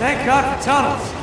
Thank God for tunnels.